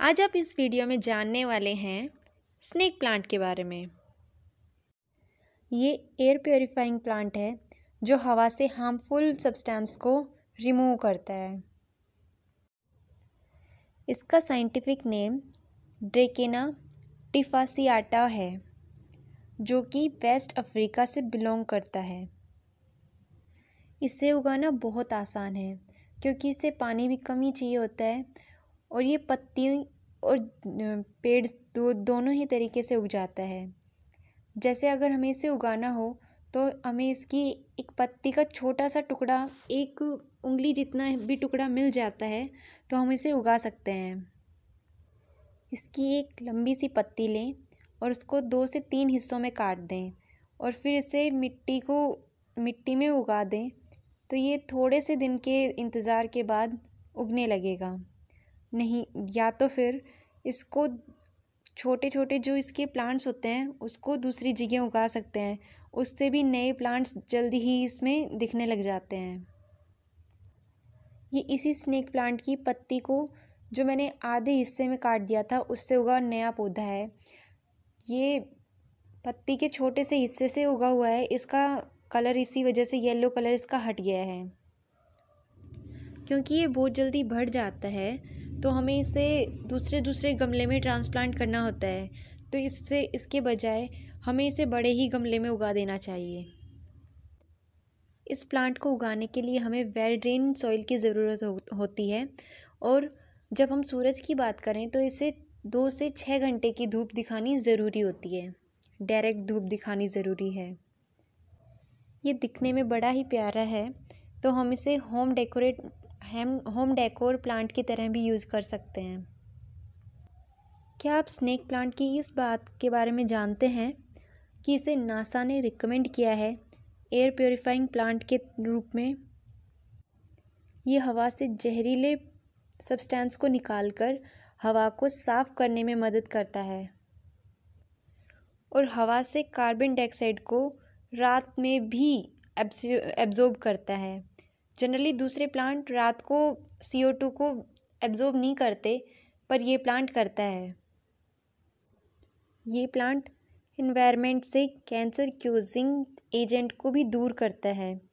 आज आप इस वीडियो में जानने वाले हैं स्नेक प्लांट के बारे में। ये एयर प्योरीफाइंग प्लांट है, जो हवा से हार्मफुल सब्सटेंस को रिमूव करता है। इसका साइंटिफिक नेम ड्रेकेना टिफासियाटा है, जो कि वेस्ट अफ्रीका से बिलोंग करता है। इसे उगाना बहुत आसान है, क्योंकि इसे पानी भी कम चाहिए होता है और ये पत्ती और पेड़ दो, दोनों ही तरीके से उग जाता है। जैसे अगर हमें इसे उगाना हो तो हमें इसकी एक पत्ती का छोटा सा टुकड़ा, एक उंगली जितना भी टुकड़ा मिल जाता है तो हम इसे उगा सकते हैं। इसकी एक लंबी सी पत्ती लें और उसको दो से तीन हिस्सों में काट दें और फिर इसे मिट्टी को, मिट्टी में उगा दें तो ये थोड़े से दिन के इंतज़ार के बाद उगने लगेगा। नहीं, या तो फिर इसको छोटे छोटे जो इसके प्लांट्स होते हैं, उसको दूसरी जगह उगा सकते हैं। उससे भी नए प्लांट्स जल्दी ही इसमें दिखने लग जाते हैं। ये इसी स्नेक प्लांट की पत्ती को जो मैंने आधे हिस्से में काट दिया था, उससे उगा नया पौधा है। ये पत्ती के छोटे से हिस्से से उगा हुआ है। इसका कलर इसी वजह से येलो कलर इसका हट गया है। क्योंकि ये बहुत जल्दी बढ़ जाता है तो हमें इसे दूसरे दूसरे गमले में ट्रांसप्लांट करना होता है। तो इससे इसके बजाय हमें इसे बड़े ही गमले में उगा देना चाहिए। इस प्लांट को उगाने के लिए हमें वेल ड्रेन सॉइल की ज़रूरत हो, होती है और जब हम सूरज की बात करें तो इसे दो से छः घंटे की धूप दिखानी ज़रूरी होती है। डायरेक्ट धूप दिखानी ज़रूरी है। ये दिखने में बड़ा ही प्यारा है। तो हम इसे होम डेकोरेट हम होम डेकोर प्लांट की तरह भी यूज़ कर सकते हैं। क्या आप स्नेक प्लांट की इस बात के बारे में जानते हैं कि इसे नासा ने रिकमेंड किया है एयर प्योरीफाइंग प्लांट के रूप में? ये हवा से जहरीले सब्सटेंस को निकालकर हवा को साफ़ करने में मदद करता है। और हवा से कार्बन डाइऑक्साइड को रात में भी एब्जॉर्ब करता है। जनरली दूसरे प्लांट रात को सी ओ टू को एब्जॉर्ब नहीं करते, पर ये प्लांट करता है। ये प्लांट इन्वायरमेंट से कैंसर क्यूजिंग एजेंट को भी दूर करता है।